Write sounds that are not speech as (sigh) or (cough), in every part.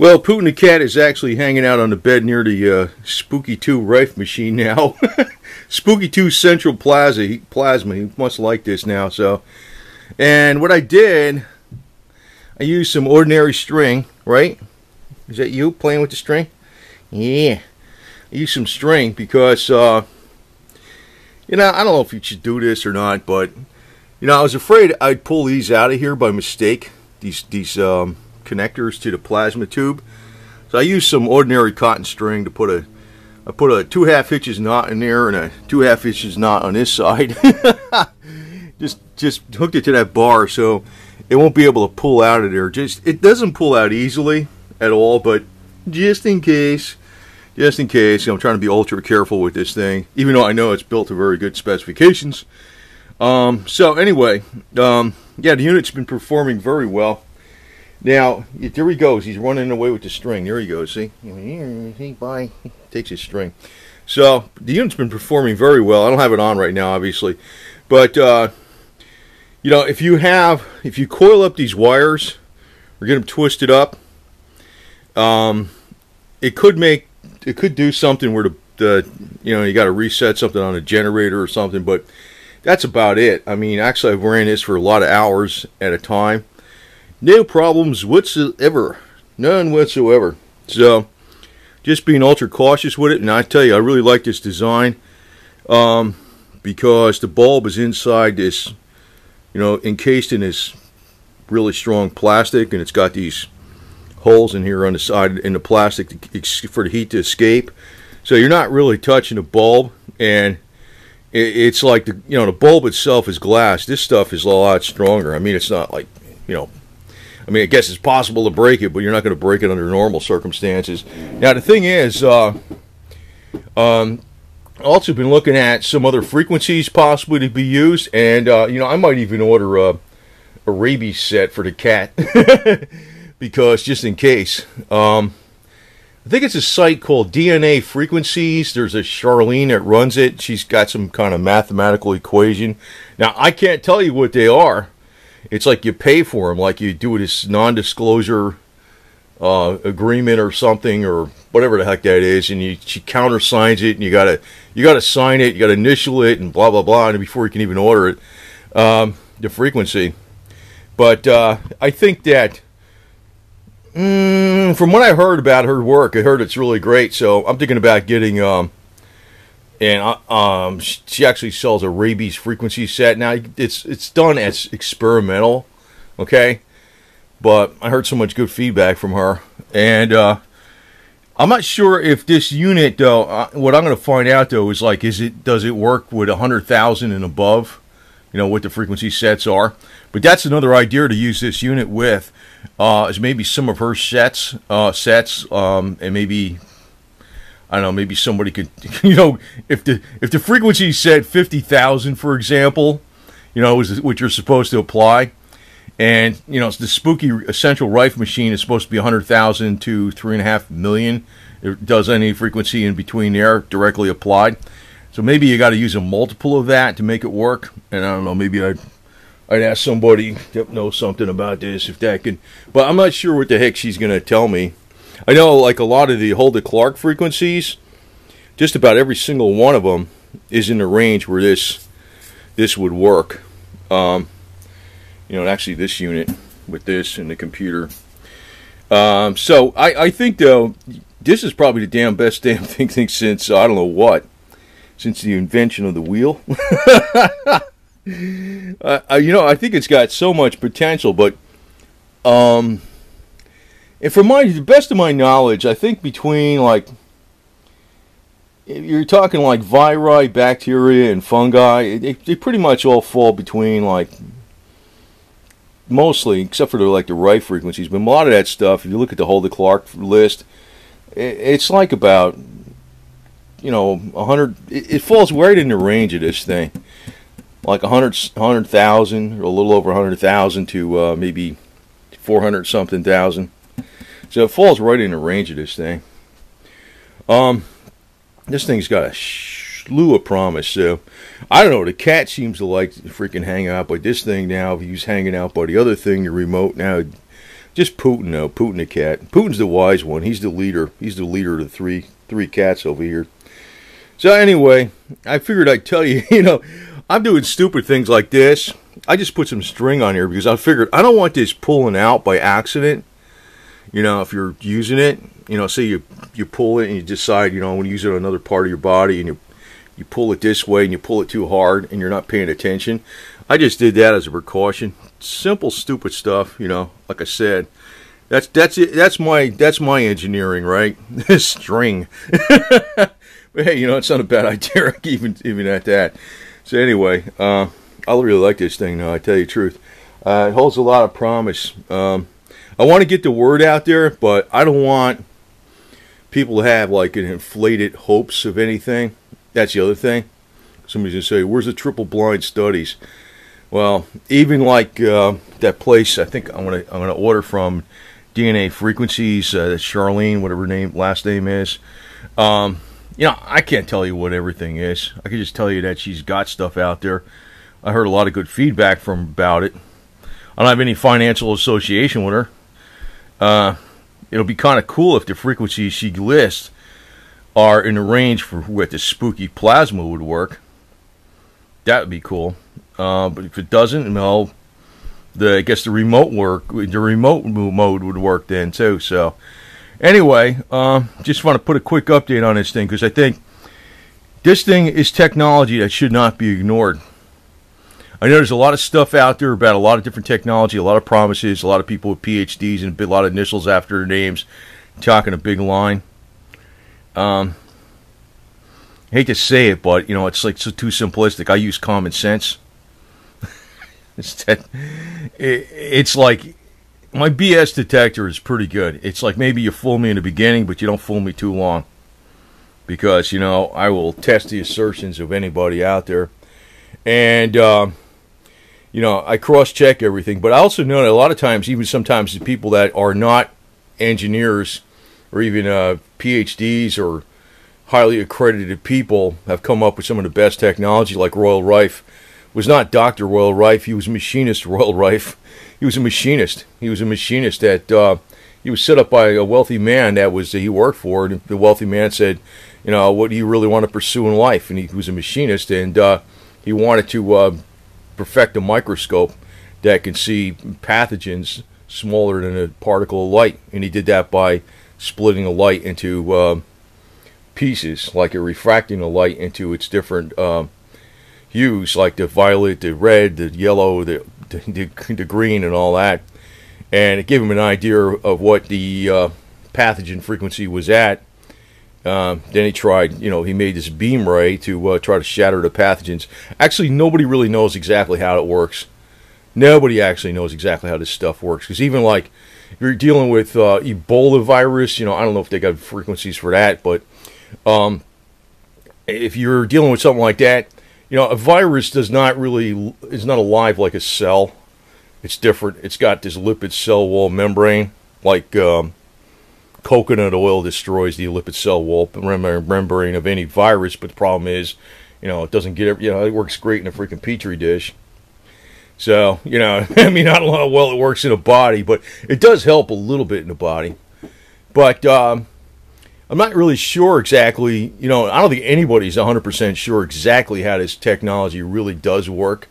Well, Putin the cat is actually hanging out on the bed near the uh, Spooky 2 Rife machine now. (laughs) Spooky 2 Central Plaza, he, Plasma. He must like this now. So, And what I did, I used some ordinary string, right? Is that you playing with the string? Yeah. I used some string because, uh, you know, I don't know if you should do this or not, but, you know, I was afraid I'd pull these out of here by mistake. These, these, um, connectors to the plasma tube. So I used some ordinary cotton string to put a I put a two half hitches knot in there and a two half hitches knot on this (laughs) side. just just hooked it to that bar so it won't be able to pull out of there. Just it doesn't pull out easily at all, but just in case, just in case, I'm trying to be ultra careful with this thing, even though I know it's built to very good specifications. Um, so anyway, um, yeah, the unit's been performing very well. Now, there he goes. He's running away with the string. There he goes. See? See, bye. Takes his string. So, the unit's been performing very well. I don't have it on right now, obviously. But, uh, you know, if you have, if you coil up these wires or get them twisted up, um, it could make, it could do something where the, the you know, you got to reset something on a generator or something. But that's about it. I mean, actually, I've ran this for a lot of hours at a time no problems whatsoever. None whatsoever. So, just being ultra cautious with it. And I tell you, I really like this design um, because the bulb is inside this, you know, encased in this really strong plastic, and it's got these holes in here on the side in the plastic to, for the heat to escape. So you're not really touching the bulb, and it's like the you know the bulb itself is glass. This stuff is a lot stronger. I mean, it's not like you know I mean, I guess it's possible to break it, but you're not going to break it under normal circumstances. Now, the thing is, uh, um, also been looking at some other frequencies possibly to be used, and uh, you know, I might even order a, a rabies set for the cat (laughs) because just in case. Um, I think it's a site called DNA Frequencies. There's a Charlene that runs it. She's got some kind of mathematical equation. Now, I can't tell you what they are it's like you pay for them, like you do this non-disclosure uh, agreement or something or whatever the heck that is, and you she countersigns it, and you gotta you gotta sign it, you gotta initial it, and blah blah blah, and before you can even order it, um, the frequency. But uh, I think that. Mm, from what I heard about her work, I heard it's really great. So I'm thinking about getting um, and uh, um, she actually sells a rabies frequency set. Now it's it's done as experimental, okay, but I heard so much good feedback from her, and uh, I'm not sure if this unit though. Uh, what I'm going to find out though is like, is it does it work with hundred thousand and above? You know what the frequency sets are, but that's another idea to use this unit with. Uh, is maybe some of her sets, uh, sets, um, and maybe I don't know, maybe somebody could, (laughs) you know, if the if the frequency said fifty thousand, for example, you know, is what you're supposed to apply, and you know, the Spooky Central Rife machine is supposed to be hundred thousand to three and a half million. It does any frequency in between there directly applied. So maybe you got to use a multiple of that to make it work. And I don't know, maybe I'd I'd ask somebody that knows something about this if that could. But I'm not sure what the heck she's going to tell me I know, like a lot of the Hulda Clark frequencies, just about every single one of them is in the range where this this would work. Um, you know, actually, this unit with this and the computer. Um, so I, I think though this is probably the damn best (laughs) damn thing since I don't know what, since the invention of the wheel. (laughs) uh, you know, I think it's got so much potential, but um, and from my the best of my knowledge, I think between like you're talking like viri, bacteria, and fungi, they, they pretty much all fall between like mostly, except for the, like the Rife frequencies. But a lot of that stuff, if you look at the Hulda Clark list, it, it's like about you know 100. It, it, falls right in the range of this thing, like 100 100,000 or a little over 100,000 to uh, maybe 400 something thousand. So it falls right in the range of this thing. Um, this thing's got a slew of promise. So I don't know. The cat seems to like to freaking hang out by this thing now. He's hanging out by the other thing, the remote now, Just Putin, though. Putin the cat. Putin's the wise one. He's the leader. He's the leader of the three three cats over here. So anyway, I figured I'd tell you. (laughs) You know, I'm doing stupid things like this. I just put some string on here because I figured I don't want this pulling out by accident. You know, if you're using it, you know, say you you pull it and you decide, you know, I want to use it on another part of your body, and you you pull it this way and you pull it too hard and you're not paying attention. I just did that as a precaution. Simple, stupid stuff, you know. Like I said, that's that's it. That's my that's my engineering, right? (laughs) This string. (laughs) but hey, you know, it's not a bad (laughs) idea, even even at that. So anyway, uh, I really like this thing now. I tell you the truth, uh, it holds a lot of promise. Um, I want to get the word out there, but I don't want people to have like an inflated hopes of anything. That's the other thing. Somebody's gonna say, "Where's the triple blind studies?" Well, even like uh, that place, I think I'm gonna I'm gonna order from DNA Frequencies. Uh, Charlene, whatever name last name is. Um, you know, I can't tell you what everything is. I can just tell you that she's got stuff out there. I heard a lot of good feedback from about it. I don't have any financial association with her. Uh, it'll be kind of cool if the frequencies she lists are in the range for what the spooky plasma would work. That would be cool. Uh, but if it doesn't, well, the I guess the remote work, the remote mode would work then too. So anyway, uh, just want to put a quick update on this thing because I think this thing is technology that should not be ignored. I know there's a lot of stuff out there about a lot of different technology, a lot of promises, a lot of people with PhDs and a lot of initials after their names talking a big line. Um, I hate to say it, but you know it's like so too simplistic. I use common sense. (laughs) it's that, it, it's like my BS detector is pretty good. It's like maybe you fool me in the beginning, but you don't fool me too long. Because you know I will test the assertions of anybody out there, and uh, you know I cross check everything. But I also know that a lot of times, even sometimes the people that are not engineers or even uh, PhDs or highly accredited people have come up with some of the best technology, like Royal Rife. Was not Dr. Royal Rife, he was a machinist (laughs) Royal Rife. He was a machinist. He was a machinist that uh, he was set up by a wealthy man that was he worked for, and the wealthy man said, "You know, what do you really want to pursue in life?" And he was a machinist, and uh, he wanted to uh, perfect a microscope that can see pathogens smaller than a particle of light, and he did that by splitting a light into uh, pieces, like refracting a light into its different uh, hues, like the violet, the red, the yellow, the, the, the green, and all that. And it gave him an idea of what the uh, pathogen frequency was at. Uh, then he tried, you know, he made this beam ray to uh, try to shatter the pathogens. Actually, nobody really knows exactly how it works. Nobody actually knows exactly how this stuff works. Because even like you're dealing with uh, Ebola virus, you know, I don't know if they got frequencies for that, but um, if you're dealing with something like that, you know, a virus does not really is not alive like a cell. It's different. It's got this lipid cell wall membrane, like um, coconut oil destroys the lipid cell wall membrane of any virus. But the problem is, you know, it doesn't get. You know, it works great in a freaking petri dish. So, you know, (laughs) I mean, I don't know well it works in a body, but it does help a little bit in the body. But um, I'm not really sure exactly, you know, I don't think anybody's 100% sure exactly how this technology really does work.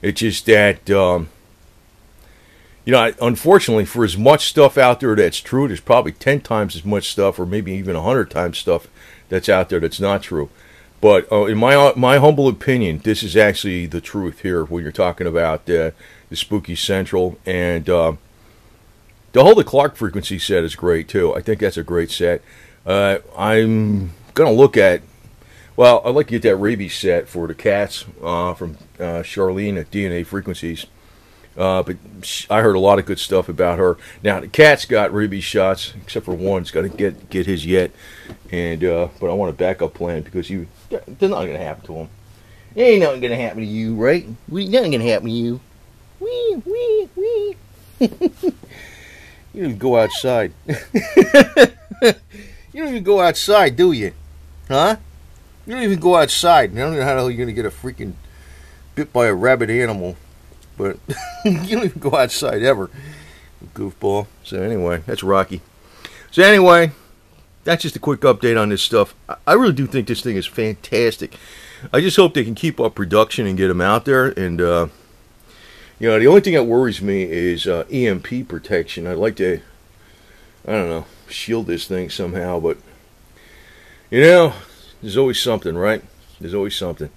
It's just that, um, you know, unfortunately, for as much stuff out there that's true, there's probably 10 times as much stuff, or maybe even 100 times stuff that's out there that's not true. But uh, in my uh, my humble opinion, this is actually the truth here when you're talking about uh, the Spooky Central and uh, the Hulda Clark frequency set is great too. I think that's a great set. Uh, I'm gonna look at. Well, I'd like to get that rabies set for the cats uh, from Charlene at DNA Frequencies. Uh, but I heard a lot of good stuff about her. Now the cat's got rabies shots, except for one. He's got to get get his yet, and uh, but I want a backup plan because you, they're not going to happen to him. Ain't nothing going to happen to you, right? We nothing to happen to you. Wee wee wee. (laughs) you don't go outside. (laughs) you don't even go outside, do you? Huh? You don't even go outside. I don't know how you're going to get a freaking bit by a rabid animal but (laughs) you don't even go outside ever. Goofball. So anyway, that's Rocky. So anyway, that's just a quick update on this stuff. I really do think this thing is fantastic. I just hope they can keep up production and get them out there. And uh, you know, the only thing that worries me is uh, EMP protection. I'd like to, I don't know, shield this thing somehow, but you know, there's always something, right? There's always something.